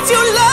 with your love.